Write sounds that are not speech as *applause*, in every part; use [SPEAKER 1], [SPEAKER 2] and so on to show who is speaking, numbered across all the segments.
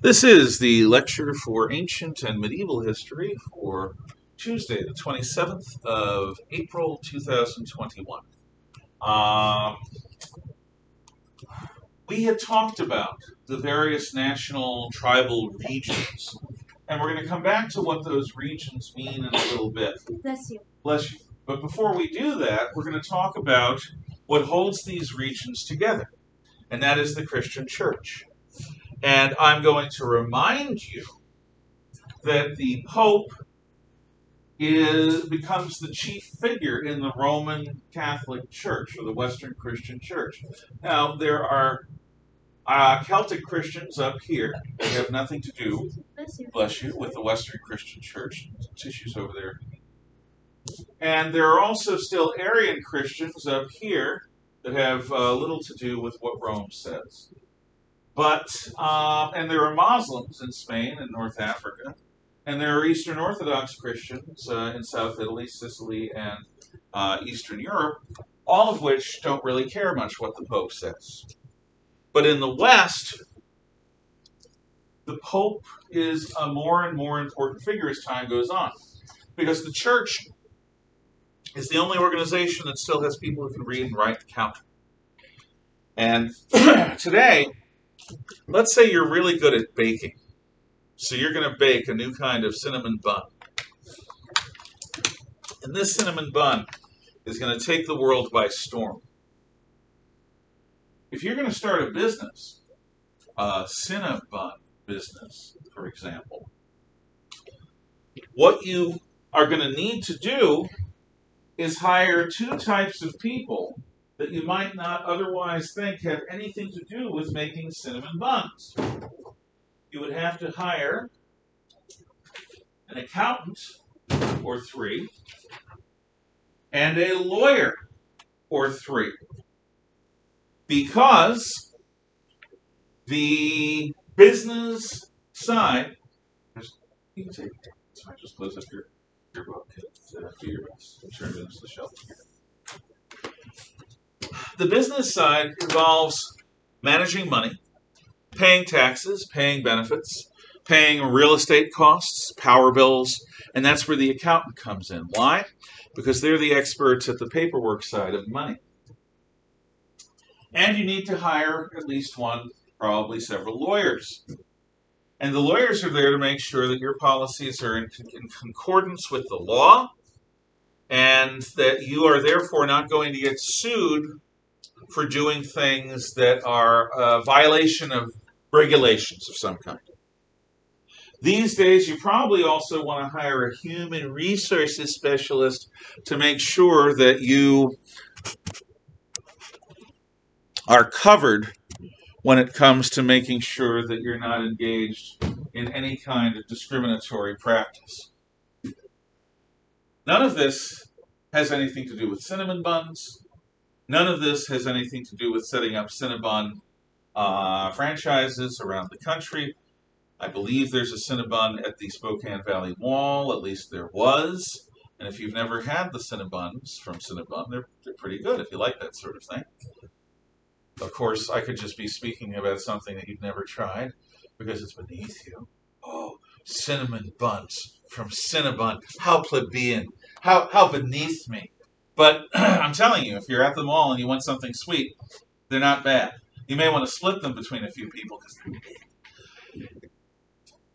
[SPEAKER 1] This is the lecture for ancient and medieval history for Tuesday, the 27th of April 2021. Um, we had talked about the various national tribal regions, and we're going to come back to what those regions mean in a little bit.
[SPEAKER 2] Bless you.
[SPEAKER 1] Bless you. But before we do that, we're going to talk about what holds these regions together, and that is the Christian church. And I'm going to remind you that the Pope is becomes the chief figure in the Roman Catholic Church or the Western Christian Church. Now there are uh, Celtic Christians up here that have nothing to do,
[SPEAKER 2] Bless you.
[SPEAKER 1] bless you, with the Western Christian Church. Tissues over there. And there are also still Arian Christians up here that have uh, little to do with what Rome says. But, um, and there are Muslims in Spain and North Africa, and there are Eastern Orthodox Christians uh, in South Italy, Sicily, and uh, Eastern Europe, all of which don't really care much what the Pope says. But in the West, the Pope is a more and more important figure as time goes on. Because the church is the only organization that still has people who can read and write and count. And *clears throat* today, let's say you're really good at baking. So you're going to bake a new kind of cinnamon bun. And this cinnamon bun is going to take the world by storm. If you're going to start a business, a Cinnabon business, for example, what you are going to need to do is hire two types of people that you might not otherwise think have anything to do with making cinnamon buns. You would have to hire an accountant or three and a lawyer or three because the business side you can so I just close up your your book and uh, do your best and turn it into the shelf. The business side involves managing money, paying taxes, paying benefits, paying real estate costs, power bills, and that's where the accountant comes in. Why? Because they're the experts at the paperwork side of money. And you need to hire at least one, probably several lawyers. And the lawyers are there to make sure that your policies are in, in concordance with the law and that you are therefore not going to get sued for doing things that are a violation of regulations of some kind. These days, you probably also want to hire a human resources specialist to make sure that you are covered when it comes to making sure that you're not engaged in any kind of discriminatory practice. None of this has anything to do with cinnamon buns. None of this has anything to do with setting up Cinnabon uh, franchises around the country. I believe there's a Cinnabon at the Spokane Valley Mall, at least there was. And if you've never had the Cinnabons from Cinnabon, they're, they're pretty good if you like that sort of thing. Of course, I could just be speaking about something that you've never tried because it's beneath you. Oh, cinnamon buns from Cinnabon. How plebeian. How, how beneath me. But *clears throat* I'm telling you, if you're at the mall and you want something sweet, they're not bad. You may want to split them between a few people because they're big.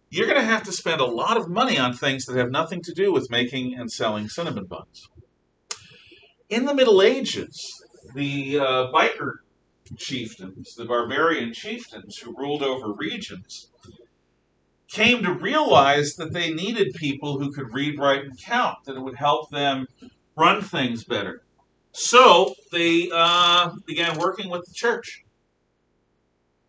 [SPEAKER 1] You're going to have to spend a lot of money on things that have nothing to do with making and selling cinnamon buns. In the Middle Ages, the uh, biker chieftains, the barbarian chieftains who ruled over regions, came to realize that they needed people who could read, write, and count, that it would help them run things better. So they uh, began working with the church.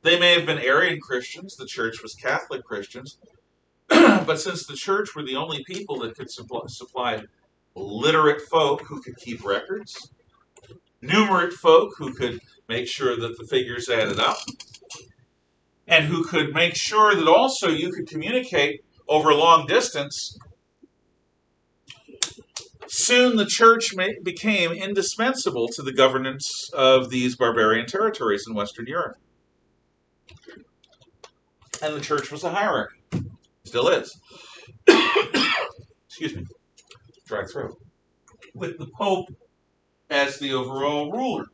[SPEAKER 1] They may have been Arian Christians, the church was Catholic Christians, *clears throat* but since the church were the only people that could supply, supply literate folk who could keep records, numerate folk who could make sure that the figures added up, and who could make sure that also you could communicate over long distance. Soon the church became indispensable to the governance of these barbarian territories in Western Europe. And the church was a hierarchy. Still is. *coughs* Excuse me. Dry throat. With the Pope as the overall ruler.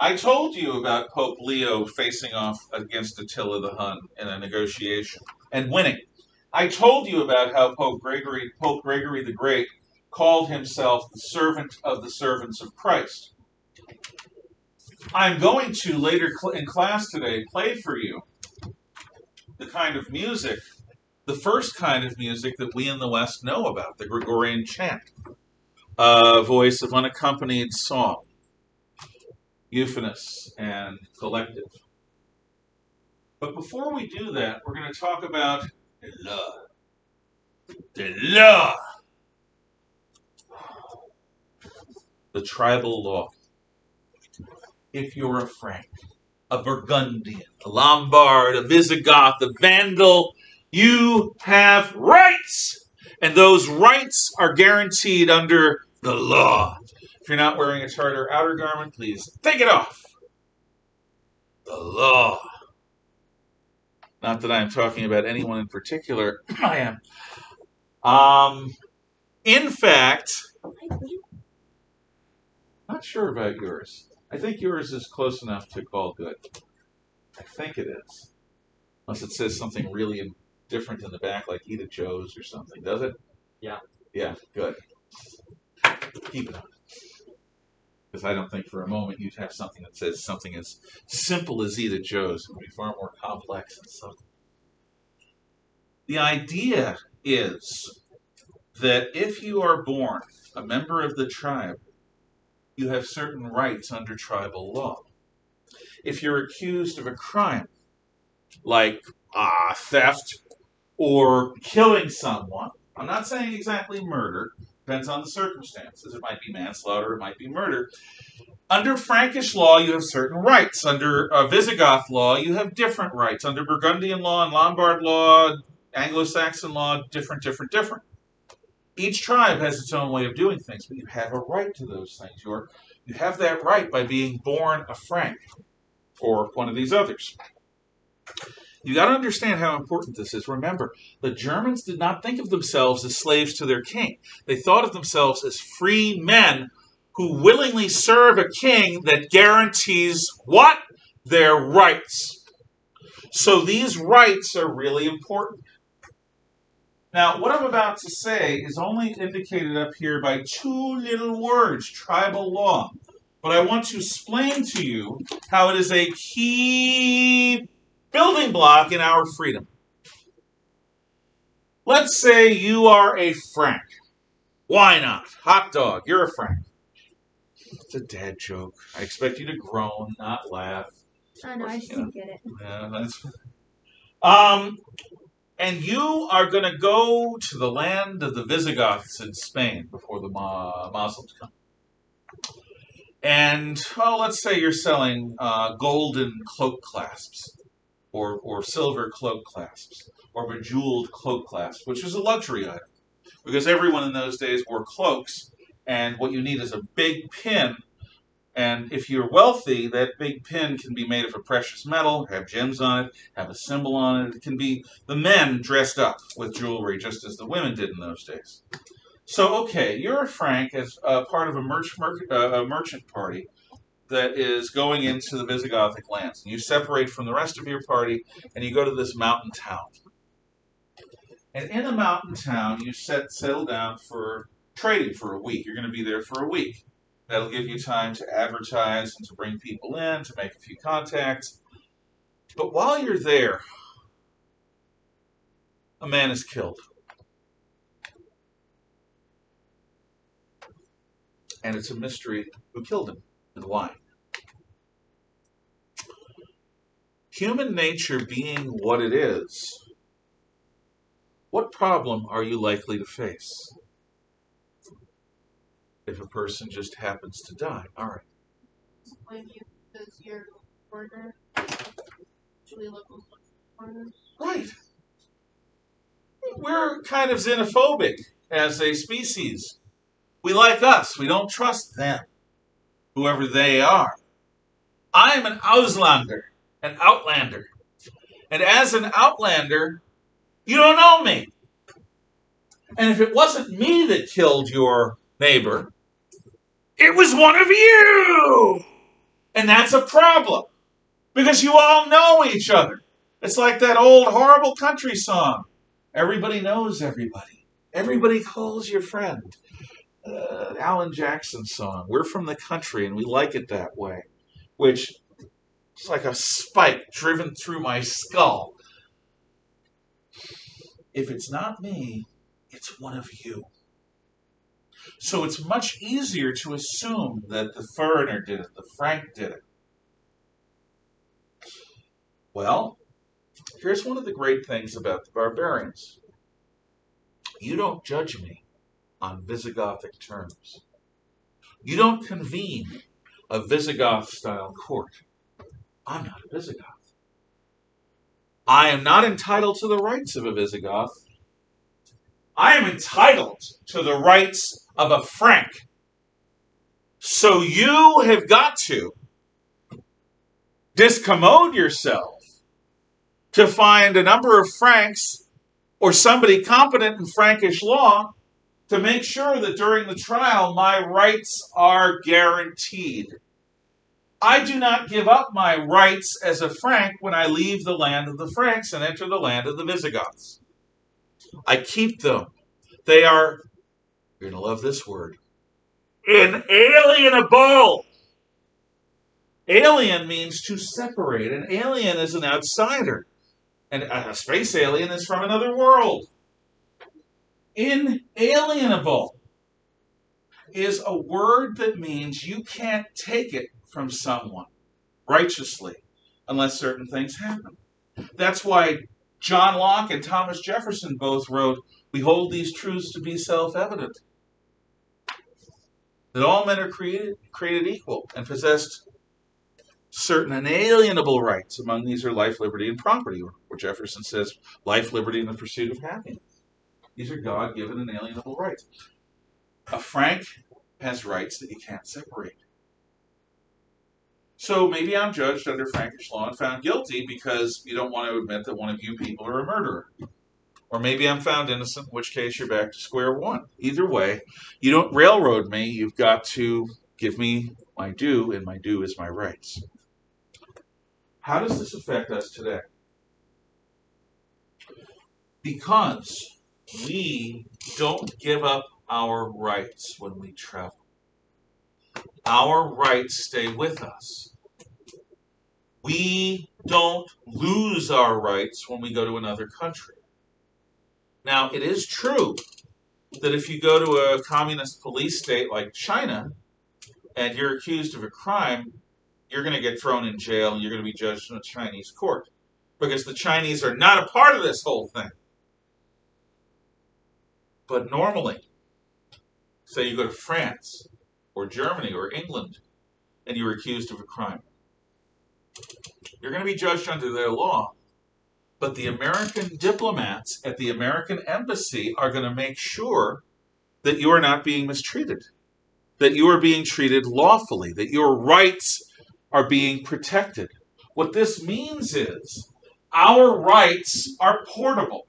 [SPEAKER 1] I told you about Pope Leo facing off against Attila the Hun in a negotiation and winning. I told you about how Pope Gregory, Pope Gregory the Great called himself the servant of the servants of Christ. I'm going to later in class today play for you the kind of music, the first kind of music that we in the West know about, the Gregorian chant, a voice of unaccompanied song euphonists and collective. But before we do that, we're going to talk about the law. The law. The tribal law. If you're a Frank, a Burgundian, a Lombard, a Visigoth, a Vandal, you have rights. And those rights are guaranteed under the law. If you're not wearing a charter outer garment, please take it off. The law. Not that I'm talking about anyone in particular. *clears throat* I am. Um, in fact, not sure about yours. I think yours is close enough to call good. I think it is. Unless it says something really different in the back, like Edith Joe's or something. Does it?
[SPEAKER 2] Yeah.
[SPEAKER 1] Yeah, good. Keep it on because I don't think for a moment you'd have something that says something as simple as Edith Joe's. It would be far more complex and subtle. The idea is that if you are born a member of the tribe, you have certain rights under tribal law. If you're accused of a crime, like uh, theft or killing someone, I'm not saying exactly murder, Depends on the circumstances. It might be manslaughter, it might be murder. Under Frankish law, you have certain rights. Under uh, Visigoth law, you have different rights. Under Burgundian law and Lombard law, Anglo Saxon law, different, different, different. Each tribe has its own way of doing things, but you have a right to those things. You're, you have that right by being born a Frank or one of these others. You got to understand how important this is. Remember, the Germans did not think of themselves as slaves to their king. They thought of themselves as free men who willingly serve a king that guarantees what? Their rights. So these rights are really important. Now, what I'm about to say is only indicated up here by two little words, tribal law. But I want to explain to you how it is a key building block in our freedom. Let's say you are a Frank. Why not? Hot dog, you're a Frank. It's a dad joke. I expect you to groan, not laugh.
[SPEAKER 3] I know, I just didn't get it.
[SPEAKER 1] Yeah, that's. *laughs* Um, and you are going to go to the land of the Visigoths in Spain before the Muslims come. And, well, let's say you're selling uh, golden cloak clasps or, or silver cloak clasps or bejeweled cloak clasps, which is a luxury item because everyone in those days wore cloaks, and what you need is a big pin. And if you're wealthy, that big pin can be made of a precious metal, have gems on it, have a symbol on it. It can be the men dressed up with jewelry, just as the women did in those days. So, okay, you're a Frank as part of a, merch, uh, a merchant party that is going into the Visigothic lands. And you separate from the rest of your party and you go to this mountain town. And in a mountain town, you set settle down for trading for a week. You're going to be there for a week. That'll give you time to advertise and to bring people in, to make a few contacts. But while you're there, a man is killed. And it's a mystery who killed him and why. Human nature being what it is, what problem are you likely to face? If a person just happens to die, all right.
[SPEAKER 3] When you, because you're foreigner, should we?
[SPEAKER 1] Right. We're kind of xenophobic as a species. We like us. We don't trust them whoever they are. I am an Auslander, an outlander. And as an outlander, you don't know me. And if it wasn't me that killed your neighbor, it was one of you. And that's a problem because you all know each other. It's like that old horrible country song. Everybody knows everybody. Everybody calls your friend. Uh, Alan Jackson song. We're from the country and we like it that way. Which is like a spike driven through my skull. If it's not me, it's one of you. So it's much easier to assume that the foreigner did it, the Frank did it. Well, here's one of the great things about the barbarians you don't judge me on Visigothic terms. You don't convene a Visigoth style court. I'm not a Visigoth. I am not entitled to the rights of a Visigoth. I am entitled to the rights of a Frank. So you have got to discommode yourself to find a number of Franks or somebody competent in Frankish law to make sure that during the trial my rights are guaranteed. I do not give up my rights as a Frank when I leave the land of the Franks and enter the land of the Visigoths. I keep them. They are, you're going to love this word, inalienable. Alien means to separate. An alien is an outsider. And a space alien is from another world. Inalienable is a word that means you can't take it from someone righteously unless certain things happen. That's why John Locke and Thomas Jefferson both wrote, We hold these truths to be self evident. That all men are created, created equal and possessed certain inalienable rights. Among these are life, liberty, and property, where Jefferson says life, liberty, and the pursuit of happiness. These are God given inalienable rights. A Frank has rights that you can't separate. So maybe I'm judged under Frankish law and found guilty because you don't want to admit that one of you people are a murderer. Or maybe I'm found innocent, in which case you're back to square one. Either way, you don't railroad me. You've got to give me my due, and my due is my rights. How does this affect us today? Because we don't give up our rights when we travel. Our rights stay with us. We don't lose our rights when we go to another country. Now, it is true that if you go to a communist police state like China and you're accused of a crime, you're going to get thrown in jail and you're going to be judged in a Chinese court because the Chinese are not a part of this whole thing. But normally, say you go to France or Germany or England and you're accused of a crime, you're going to be judged under their law. But the American diplomats at the American embassy are going to make sure that you are not being mistreated, that you are being treated lawfully, that your rights are being protected. What this means is our rights are portable,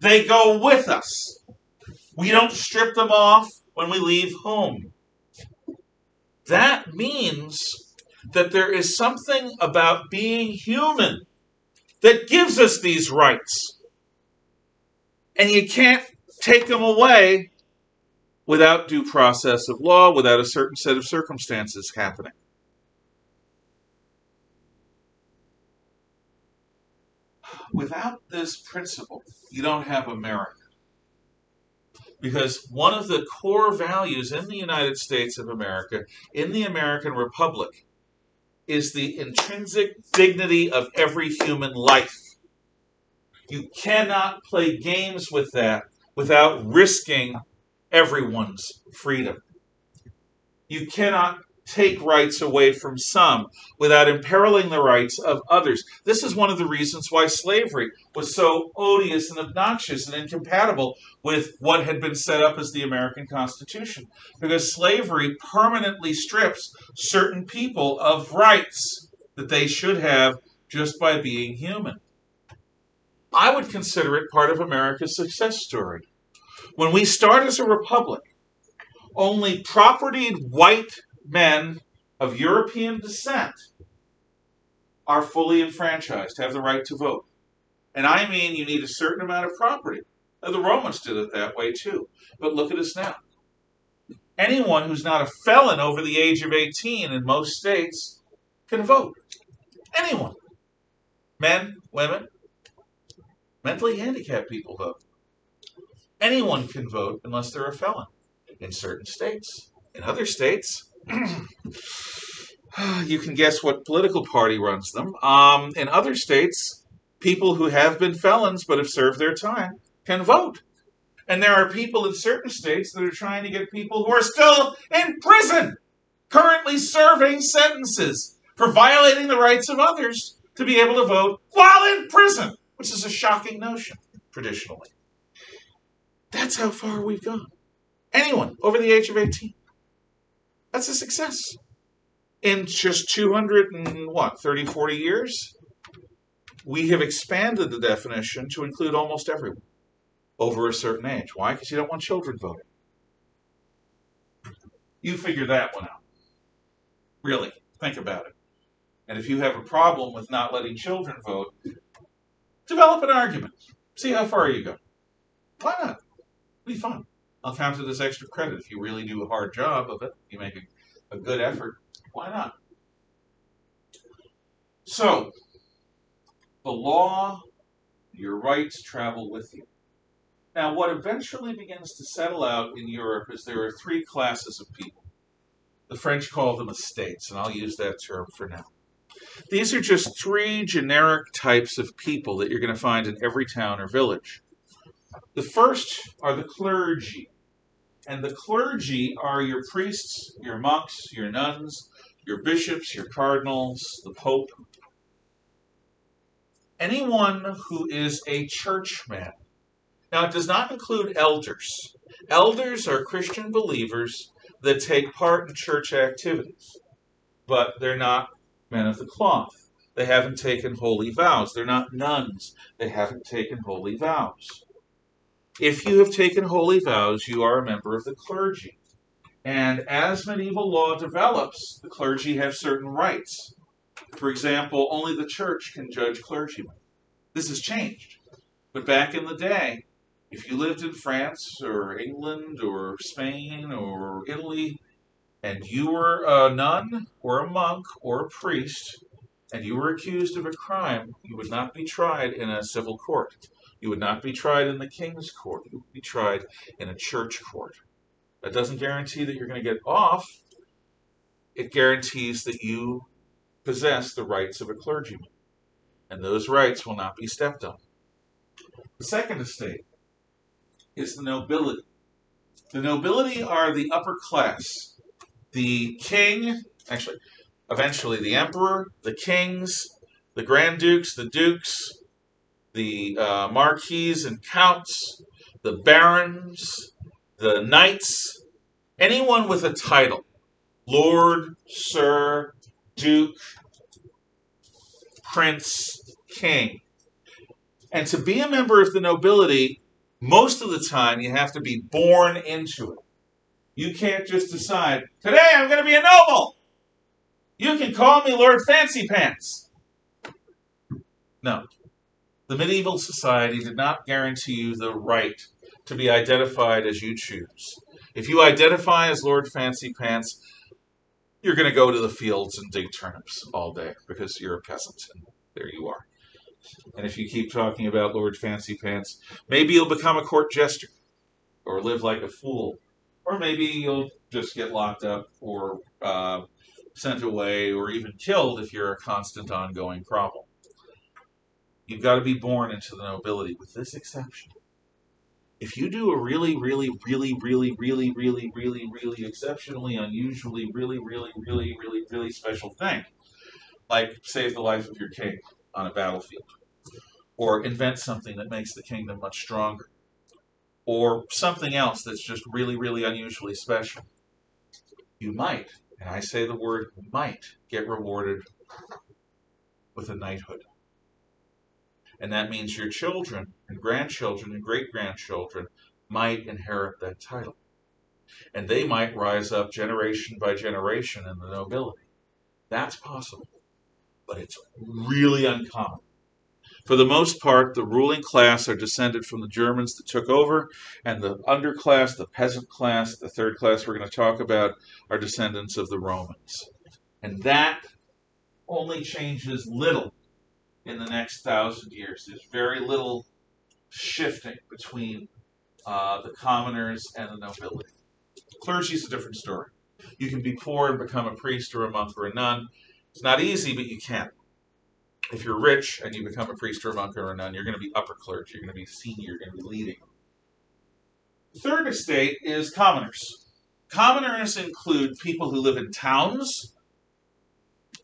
[SPEAKER 1] they go with us. We don't strip them off when we leave home. That means that there is something about being human that gives us these rights. And you can't take them away without due process of law, without a certain set of circumstances happening. Without this principle, you don't have America. Because one of the core values in the United States of America, in the American Republic, is the intrinsic dignity of every human life. You cannot play games with that without risking everyone's freedom. You cannot take rights away from some without imperiling the rights of others. This is one of the reasons why slavery was so odious and obnoxious and incompatible with what had been set up as the American Constitution. Because slavery permanently strips certain people of rights that they should have just by being human. I would consider it part of America's success story. When we start as a republic, only propertied white men of European descent are fully enfranchised, have the right to vote. And I mean, you need a certain amount of property. Now, the Romans did it that way too. But look at us now. Anyone who's not a felon over the age of 18 in most states can vote. Anyone. Men, women, mentally handicapped people vote. Anyone can vote unless they're a felon in certain states. In other states, *sighs* you can guess what political party runs them. Um, in other states, people who have been felons but have served their time can vote. And there are people in certain states that are trying to get people who are still in prison, currently serving sentences for violating the rights of others to be able to vote while in prison, which is a shocking notion traditionally. That's how far we've gone. Anyone over the age of 18. That's a success. In just 200 and what, 30, 40 years, we have expanded the definition to include almost everyone over a certain age. Why? Because you don't want children voting. You figure that one out. Really, think about it. And if you have a problem with not letting children vote, develop an argument. See how far you go. Why not? It'll be fun. I'll count it as extra credit if you really do a hard job of it. You make a, a good effort. Why not? So, the law, your rights travel with you. Now, what eventually begins to settle out in Europe is there are three classes of people. The French call them estates, and I'll use that term for now. These are just three generic types of people that you're going to find in every town or village. The first are the clergy. And the clergy are your priests, your monks, your nuns, your bishops, your cardinals, the pope. Anyone who is a churchman. Now, it does not include elders. Elders are Christian believers that take part in church activities, but they're not men of the cloth. They haven't taken holy vows. They're not nuns. They haven't taken holy vows. If you have taken holy vows, you are a member of the clergy. And as medieval law develops, the clergy have certain rights. For example, only the church can judge clergymen. This has changed. But back in the day, if you lived in France or England or Spain or Italy, and you were a nun or a monk or a priest, and you were accused of a crime, you would not be tried in a civil court. You would not be tried in the king's court. You would be tried in a church court. That doesn't guarantee that you're going to get off. It guarantees that you possess the rights of a clergyman. And those rights will not be stepped on. The second estate is the nobility. The nobility are the upper class. The king, actually, eventually the emperor, the kings, the grand dukes, the dukes, the uh, marquises and counts, the barons, the knights, anyone with a title Lord, Sir, Duke, Prince, King. And to be a member of the nobility, most of the time you have to be born into it. You can't just decide, today I'm going to be a noble. You can call me Lord Fancy Pants. No. The medieval society did not guarantee you the right to be identified as you choose. If you identify as Lord Fancy Pants, you're going to go to the fields and dig turnips all day because you're a peasant, and there you are. And if you keep talking about Lord Fancy Pants, maybe you'll become a court jester or live like a fool. Or maybe you'll just get locked up or uh, sent away or even killed if you're a constant ongoing problem. You've got to be born into the nobility, with this exception. If you do a really, really, really, really, really, really, really, really exceptionally, unusually, really, really, really, really, really special thing, like save the life of your king on a battlefield, or invent something that makes the kingdom much stronger, or something else that's just really, really unusually special, you might, and I say the word might, get rewarded with a knighthood. And that means your children and grandchildren and great grandchildren might inherit that title. And they might rise up generation by generation in the nobility. That's possible. But it's really uncommon. For the most part, the ruling class are descended from the Germans that took over, and the underclass, the peasant class, the third class we're going to talk about, are descendants of the Romans. And that only changes little in the next thousand years. There's very little shifting between uh, the commoners and the nobility. Clergy is a different story. You can be poor and become a priest or a monk or a nun. It's not easy, but you can if you're rich and you become a priest or a monk or a nun, you're going to be upper clergy, you're going to be senior, you're going to be leading. The third estate is commoners. Commoners include people who live in towns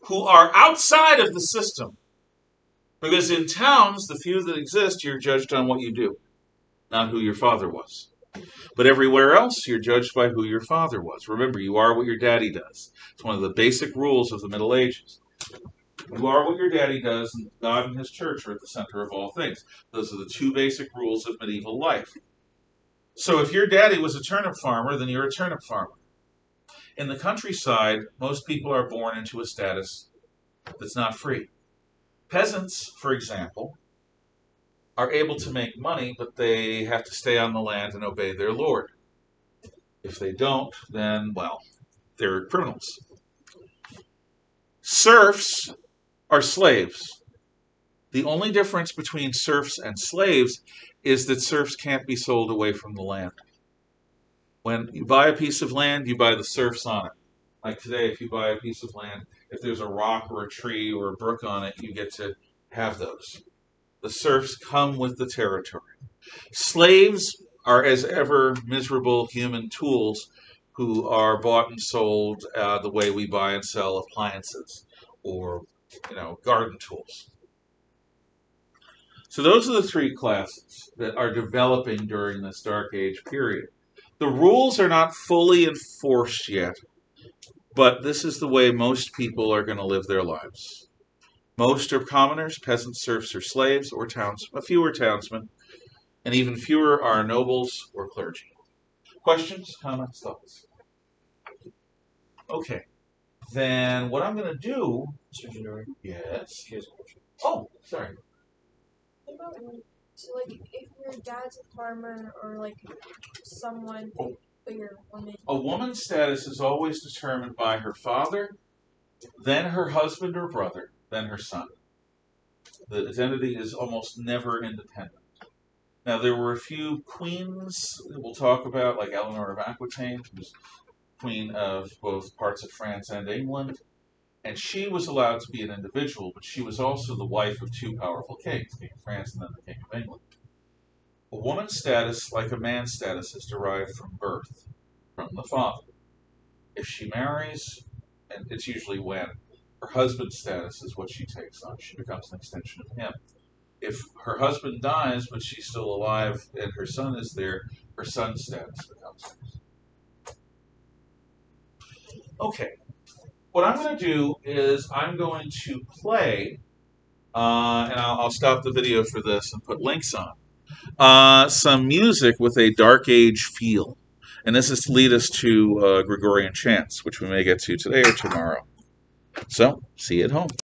[SPEAKER 1] who are outside of the system. Because in towns, the few that exist, you're judged on what you do, not who your father was. But everywhere else, you're judged by who your father was. Remember, you are what your daddy does. It's one of the basic rules of the Middle Ages. You are what your daddy does, and God and his church are at the center of all things. Those are the two basic rules of medieval life. So if your daddy was a turnip farmer, then you're a turnip farmer. In the countryside, most people are born into a status that's not free. Peasants, for example, are able to make money, but they have to stay on the land and obey their lord. If they don't, then, well, they're criminals. Serfs are slaves. The only difference between serfs and slaves is that serfs can't be sold away from the land. When you buy a piece of land, you buy the serfs on it. Like today, if you buy a piece of land, if there's a rock or a tree or a brook on it, you get to have those. The serfs come with the territory. Slaves are as ever miserable human tools who are bought and sold uh, the way we buy and sell appliances or you know, garden tools. So those are the three classes that are developing during this Dark Age period. The rules are not fully enforced yet, but this is the way most people are going to live their lives. Most are commoners, peasants, serfs, or slaves, or towns, a fewer are townsmen, and even fewer are nobles or clergy. Questions, comments, thoughts? Okay then what I'm going to do.
[SPEAKER 2] Mr. Ginorio,
[SPEAKER 1] Yes.
[SPEAKER 2] here's a question.
[SPEAKER 1] Oh, sorry.
[SPEAKER 4] What about so like if your dad's a farmer or like someone,
[SPEAKER 1] Oh. A woman's status is always determined by her father, then her husband or brother, then her son. The identity is almost never independent. Now, there were a few queens that we'll talk about, like Eleanor of Aquitaine, who's queen of both parts of France and England. And she was allowed to be an individual, but she was also the wife of two powerful kings, King of France and then the King of England. A woman's status, like a man's status, is derived from birth, from the father. If she marries, and it's usually when, her husband's status is what she takes on. She becomes an extension of him. If her husband dies, but she's still alive and her son is there, her son's status becomes hers. Okay, what I'm going to do is I'm going to play, uh, and I'll, I'll, stop the video for this and put links on, uh, some music with a Dark Age feel. And this is to lead us to uh, Gregorian chants, which we may get to today or tomorrow. So, see you at home.